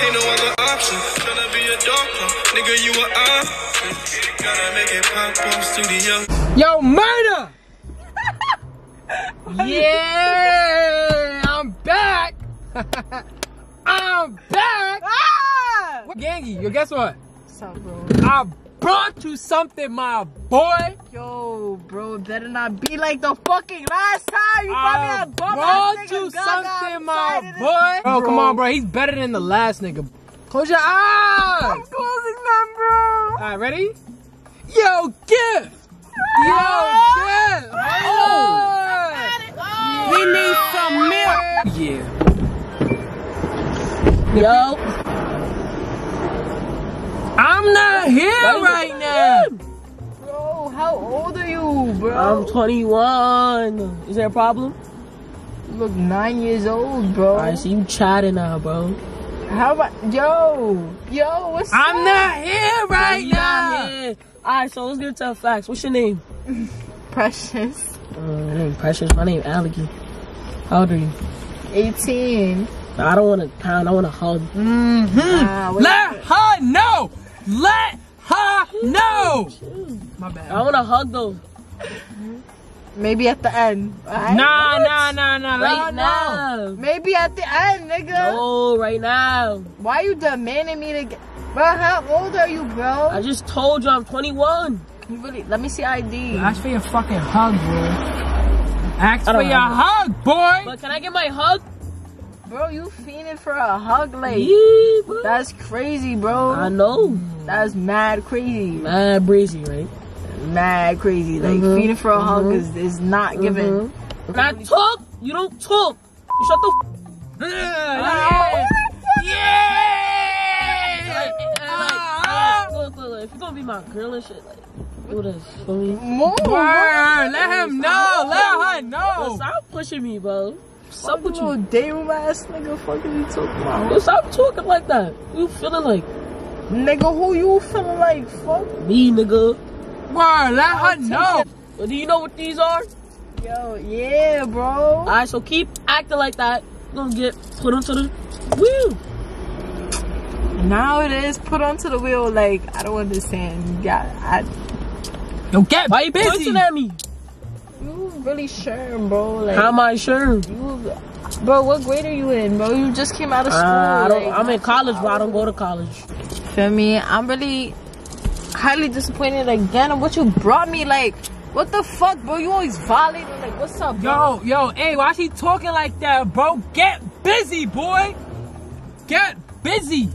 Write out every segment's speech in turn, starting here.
Ain't no other option. Tryna be a doctor. Nigga, you a option. Gotta make it pop up studio. Yo, Murda! yeah, I'm back. I'm back. Ah! What Gangy, yo, guess what? What's up, bro? I brought you something, my boy. Yo, bro, better not be like the fucking last time you brought me I that bum brought you something, my outside of this- boy. Bro, come on, bro. He's better than the last nigga. Close your eyes. I'm closing them, bro. All right, ready? Yo, gift. Yo, gift. Oh. We need some milk. Yeah. Yo. I'm not here right now. Bro, how old are you, bro? I'm 21. Is there a problem? you look nine years old, bro. Alright, so you chatting now, bro. How about yo, yo? What's up? I'm up? not here right You now. here. Alright, so let's get to the facts. What's your name? Precious. Uh, my name Precious. My name Alec. How old are you? 18. I don't want to pound. I want to hug. Ah, wait. Let her know. Let her know. My bad. I want to hug though. Maybe at the end. alright? Nah, nah, nah, nah. Let Right her know. now. Maybe at the end, nigga. No, right now. Why you demanding me to get? Bro, how old are you, bro? I just told you I'm 21. You really? Let me see ID. Ask for your fucking hug, bro. Ask for your have hug, boy. But can I get my hug? Bro, you fiending for a hug, like Yeah, bro. that's crazy, bro. I know. That's mad crazy. Mad breezy, right? Mad crazy. Like Mhm, fiending for a hug mhm. is, is not given. When I talk, you don't talk. You shut the f- Yeah. Yeah. like, like, like, look, look, look, if you're gonna be my girl and shit, like, do this for me. Move. Let him know. Let her know. stop pushing me, bro. Stop with you. room ass nigga. Fuck you talking about? Yo, stop talking like that. You feeling like Nigga, who you feeling like? Fuck. me, nigga. Word. Let her know. Well, do you know what these are? Yo, yeah, bro. Alright, so keep acting like that. You're gonna get put onto the wheel. Now it is put onto the wheel. Like I don't understand. Yeah, I, Yo, get Why you busy. pointing at me? You really sure, bro? Like How am I sure? you, bro. What grade are you in, bro? You just came out of Uh, school. I don't, like, I'm in college, but I don't go to college. Feel me? I'm really highly disappointed again. What you brought me, like, what the fuck, bro? You always violating. Like, what's up, bro? Yo, yo, hey, why she talking like that, bro? Get busy, boy. Get busy.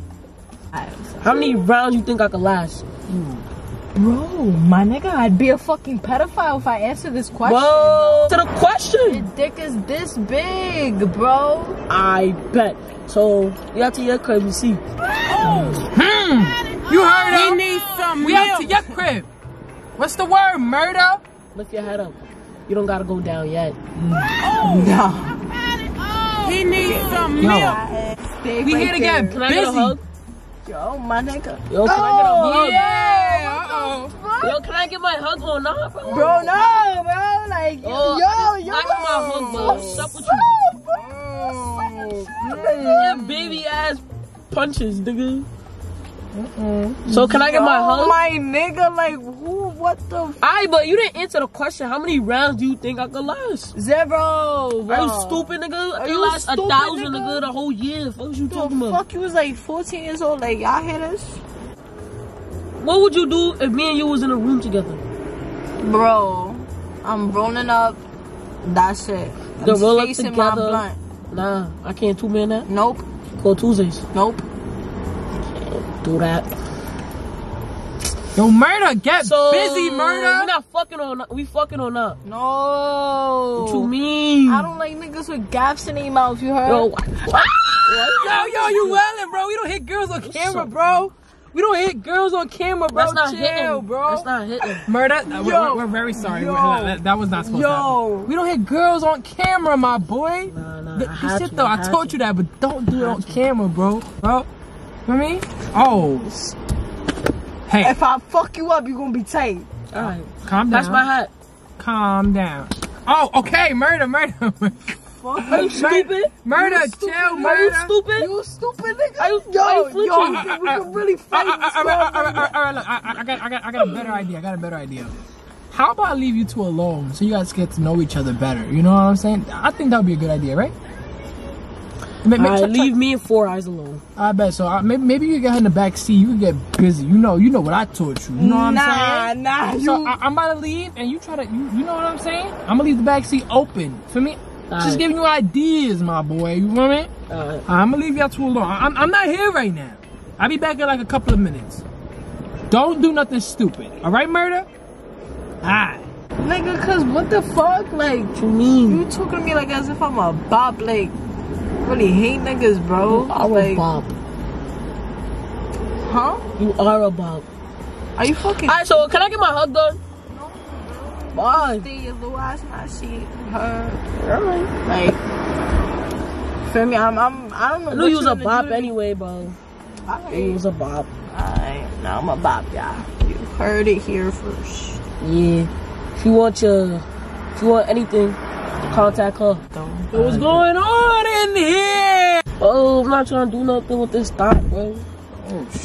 How many rounds you think I could last? Bro, my nigga, I'd be a fucking pedophile if I answer this question. Well, to the question. Your dick is this big, bro. I bet. So you out to your crib, you see. Oh, Hmm. You heard her. need some We out to your crib. What's the word? Murda? Lift your head up. You don't gotta go down yet. No. He needs some Yo, Stay we right here to get Can I busy. get a hug? Yo, my nigga. Yo, can I get a hug? Yeah. Uh-oh. Yo, can I get my hug or not, bro? Bro, no, bro. Like, Oh, yo, yo. I got my hug, bro. What's with you? Oh, yeah, baby ass punches, nigga. So can I get my hug? my nigga, like, who, what the f- Alright, but you didn't answer the question. How many rounds do you think I could last? Zero, bro. Are you stupid, nigga? Are could you last a thousand, nigga? nigga, the whole year. What was you talking about? fuck, you was like 14 years old. Like, y'all hear this? What would you do if me and you was in a room together? Bro, I'm rolling up. That's it. I'm The roll up together. Nah, I can't two man that. Nope, Go Tuesdays. nope. Do that. Yo, Murda. Get So busy, Murda. We not fucking or not. We fucking or not. No. What you mean? I don't like niggas with gaps in their mouth, you heard? Yo, ah! what? Yo, yo, you wildin', bro. We don't hit girls on camera, bro. We don't hit girls on camera, bro. That's not Chill, hitting, bro. That's not hitting. Murda. uh, we're- Yo, we're, we're very sorry. yo, We're- that, that was not supposed to yo. happen. We don't hit girls on camera, my boy. Nah, nah. Th- I this had shit to, though, I I told to. you that, but don't do it on camera, bro. Bro, for know what I mean? Oh. Hey, If I fuck you up, you're gonna be tight. All right. calm down. That's my hat. Calm down. Oh, okay, Murda, Murda. fuck? Are you stupid? Murda, You chill, stupid? Are you stupid? You stupid nigga. Are you, yo, are you yo, we uh, can really fight Uh, stuff, uh, uh, all right, all right, look, I, I- I got, I got, I got a better idea. I got a better idea. How about I leave you two alone so you guys get to know each other better? You know what I'm saying? I think that would be a good idea, right? Ma- ma- Alright, try- try- leave me and Four Eyes alone. I bet so. Uh, maybe, maybe you get in the back seat. You get busy. You know, you know what I taught you. You know what I'm Nah, saying? nah, So you. I, I'm about to leave, and you try to, you, you know what I'm saying? I'm gonna leave the back seat open for me. Just Alright. giving you ideas, my boy. You know what I mean? Alright. I'm gonna leave y'all two alone. I'm, I'm not here right now. I'll be back in like a couple of minutes. Don't do nothing stupid. All right, Murda? Alright. Nigga, cause what the fuck? Like, What you mean? you talking to me like as if I'm a bop. Like, really hate niggas, bro. You are a like, Bob. huh? You are a Bob. Are you fucking? Alright, so can I get my hug done? Why? Little ass my seat. Her. Like, feel me? I'm. I'm. I don't know. I knew you was a gonna Bob do to me. anyway, bro. You Alright. was a Bob. Alright. Now I'm a bop, y'all. You heard it here first. Yeah. If you want your, if you want anything, contact her. What's going on in here? Oh, I'm not trying to do nothing with this thought, bro.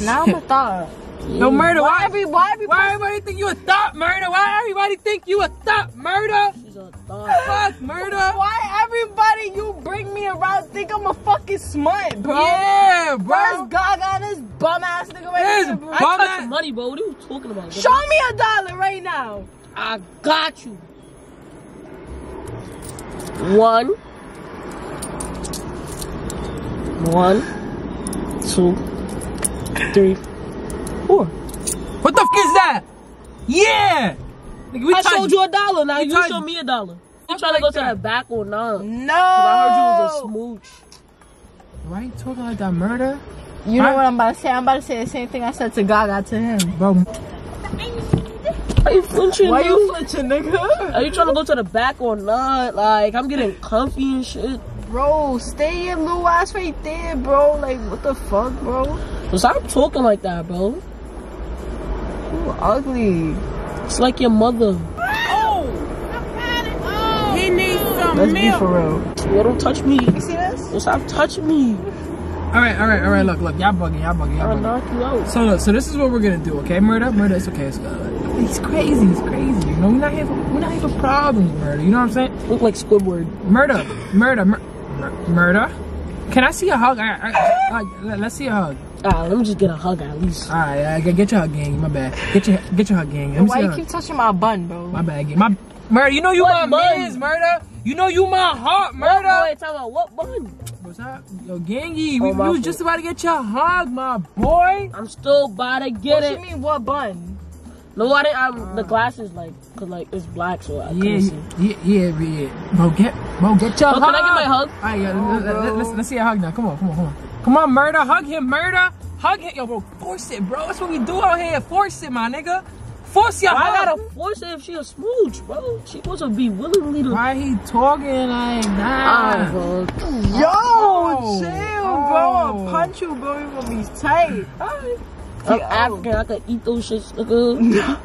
Now I'm a thought. No Murda. Why Why? every? Why every? Why everybody think you a thought Murda? Why everybody think you a thought Murda? She's a thought. Fuck Murda. Why everybody you bring me around think I'm a fucking smut, bro? Yeah, bro. Where's Gaga this bum ass nigga right here, bro? I bum touch ass- money, bro. What are you talking about? bro? Show me a dollar right now. I got you. One. One. Two. Three. Four. What the fuck is that? Yeah. Nigga, we I showed you a dollar. Now you show me a dollar. You Fuck trying to like go to the back or not? No. I heard you was a smooch. Why you talking like that, Murda? You know Huh? what I'm about to say? I'm about to say the same thing I said to Gaga to him. Bro, Are you flinching? Why bro? you flinching, nigga? Are you trying to go to the back or not? Like I'm getting comfy and shit. Bro, stay in little ass right there, bro. Like, what the fuck, bro? So stop talking like that, bro. You ugly. It's like your mother. Oh! He needs some Let's be milk. for real. Yo, don't touch me. You see this? Yo, stop touching me. all right, all right, all right. Look, look, y'all bugging, y'all bugging, y'all I'll knock you out. So, look, so this is what we're gonna do, okay? Murda, Murda. It's okay. It's good. He's crazy. He's crazy. You know, we're not here for we're not here for problems, Murda. You know what I'm saying? Look like Squidward. Murda, Murda, mur- mur- Murda. Can I see a hug? All right, all right, all right, let's see a hug. Ah, let me just get a hug at least. All right, all right, get your hug, gang. My bad. Get your get your hug, gang. Let me Why you keep touching my bun, bro? My bad, gang. My Murda. You know you What my bun? man's Murda. You know you my heart, What Murda. boy? Talking about what bun? What's up, yo, gangy? We, Oh, my we was just about to get your hug, my boy. I'm still about to get it. What you mean, what bun? No, I didn't. I'm, the glasses like, cause like it's black, so I Yeah, can't see. yeah, yeah, yeah, yeah. Bro, get, bro, get your Bro, hug. can I get my hug? All right, yeah, let, let, let, us let's see a hug now. Come on, come on, come on. Come on, Murda, hug him, Murda, hug him, yo, bro. Force it, bro. That's what we do out here. Force it, my nigga. Force your Why I gotta force it if she a smooch, bro? She supposed to be willingly to. Why he talking like that? Ah, bro. Yo, Oh. chill, Oh. bro. I'll punch you, bro. You gonna be tight. I'm African. I could eat those shits, nigga.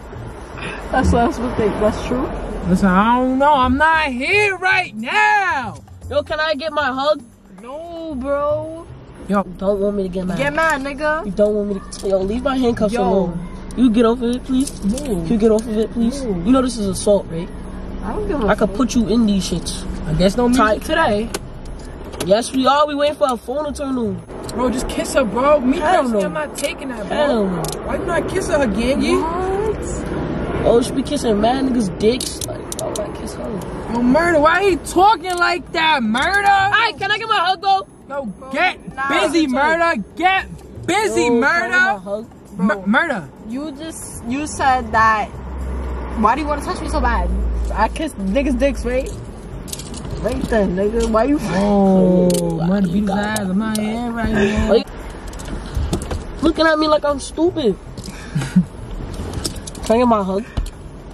That's that's what they. That's true. Listen, I don't know. I'm not here right now. Yo, can I get my hug? No, bro. Yo, You don't want me to get mad. Get mad, nigga. You don't want me to. Yo, leave my handcuffs Yo. alone. You get off of it, please. Can you get off of it, please? Move. You know this is assault, right? I don't give a I could fuck. put you in these shits. I guess no music today. Yes, we are. We waiting for a phone to turn on. Bro, just kiss her, bro. Me Hell personally, no. I'm not taking that, bro. Hell no. Why you not kissing her, gangy? Oh, she be kissing mad niggas' dicks. Like, why would I kiss her? Yo, Murda, why he talking like that, Murda? Alright, can I get my hug though? Yo, get nah, busy, Murda. Get busy, Yo, can I get my Murda. M- Murda. You just you said that. Why do you want to touch me so bad? I kiss niggas' dicks, right? Right then, nigga. Why you? Oh, Murda beat his ass. I'm not here right now. Looking at me like I'm stupid. Can I get my hug?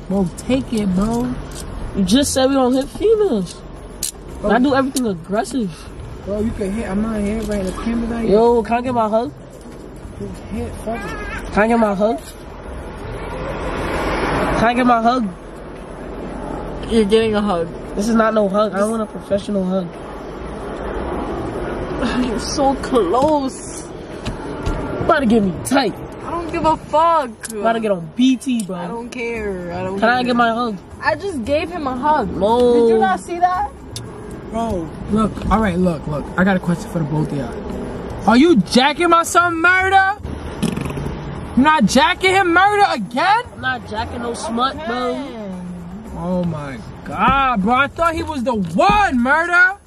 Bro, take it, bro. You just said we don't hit females. I do everything aggressive. Bro, you can hit. I'm not here right now. The camera's not here. Yo, can I get my hug? Hit, fuck it. Can I get my hug? Can I get my hug? You're getting a hug. This is not no hug. I want a professional hug. You're so close. About to get me tight. I don't give a fuck. About to get on BT, bro. I don't care. I don't. Can I get my hug? I just gave him a hug. No. Did you not see that? Bro. Look, all right, look, look. I got a question for the both of y'all. Are you jacking my son Murda? You not jacking him Murda again? I'm not jacking no smut, bro. Oh my god, bro. I thought he was the one Murda.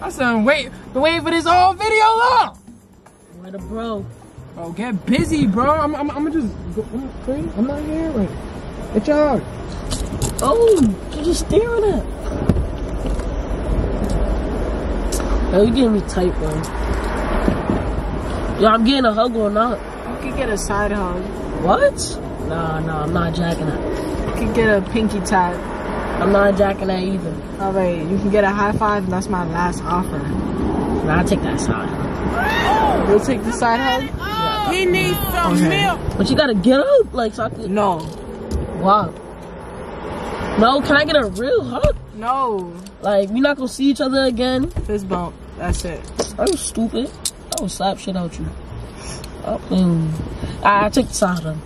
I said, wait, been waiting for this whole video long. Where the bro? Bro, get busy, bro. I'm, I'm, I'm gonna just go. I'm. Not here. Like, get your. Oh, you're just staring at. Yo, you getting me tight, bro. Yo, I'm getting a hug or not. You could get a side hug. What? Nah, nah, I'm not jacking that. You could get a pinky tap. I'm not jacking that either. All right, you can get a high five, and that's my last offer. Nah, I take that side. You'll take the side hug? He needs some Okay. milk. But you gotta get up, like, so I can. No. Wow. No, can I get a real hug? No. Like, we not gonna see each other again? Fist bump. That's it. Are you stupid? I will slap shit out you. Oh, mm. I, I take the side then.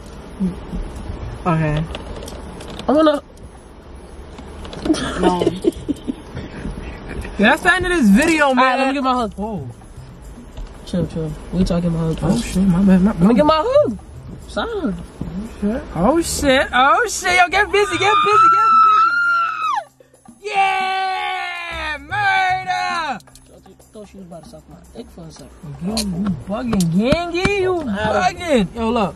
Okay. I'm gonna. No. That's the end of this video, man. Let me get my hug. Whoa. Chill, chill. We talking about hug. Oh shit, my bad. My, Let me get my hug. Side. Oh shit! Oh shit! Yo, get busy! Get busy! Get busy! Yeah! Murda! Thought you- Thought she was about to suck my dick for a second. You bugging, gangy? You bugging? Yo, look.